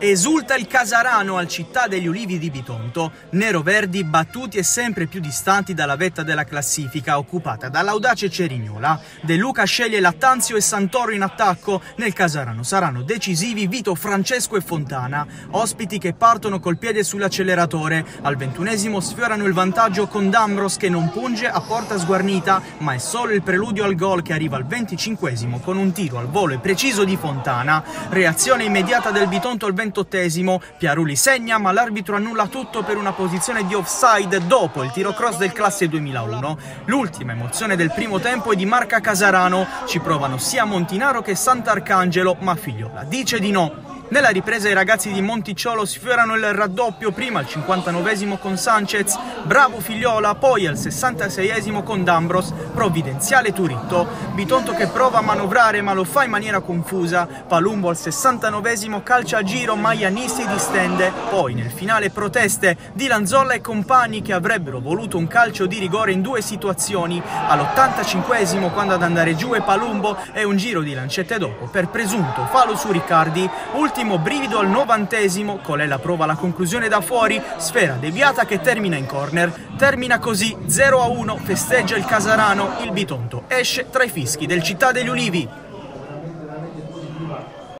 Esulta il Casarano al Città degli Ulivi di Bitonto, nero-verdi battuti e sempre più distanti dalla vetta della classifica occupata dall'audace Cerignola. De Luca sceglie Lattanzio e Santoro in attacco, nel Casarano saranno decisivi Vito, Francesco e Fontana, ospiti che partono col piede sull'acceleratore. Al ventunesimo sfiorano il vantaggio con Dambros che non punge a porta sguarnita, ma è solo il preludio al gol che arriva al venticinquesimo con un tiro al volo e preciso di Fontana. Reazione immediata del Bitonto al 20 38esimo. Piaruli segna, ma l'arbitro annulla tutto per una posizione di offside dopo il tiro cross del classe 2001. L'ultima emozione del primo tempo è di Marca Casarano. Ci provano sia Montinaro che Sant'Arcangelo, ma Figliola dice di no. Nella ripresa i ragazzi di Monticciolo sfiorano il raddoppio, prima al 59 con Sanchez, bravo Figliola, poi al 66 con D'Ambros, provvidenziale Turitto. Bitonto che prova a manovrare ma lo fa in maniera confusa, Palumbo al 69 calcia a giro, ma Iannisti distende, poi nel finale proteste. Di Lanzolla e compagni che avrebbero voluto un calcio di rigore in due situazioni, all'85 quando ad andare giù è Palumbo e un giro di lancette dopo per presunto fallo su Riccardi, ultimo Ultimo brivido al novantesimo, Colella prova la conclusione da fuori, sfera deviata che termina in corner. Termina così 0 a 1, festeggia il Casarano, il Bitonto esce tra i fischi del Città degli Ulivi.